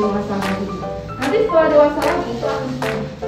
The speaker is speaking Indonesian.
dewasa lagi nanti setelah dewasa lagi itu akan seperti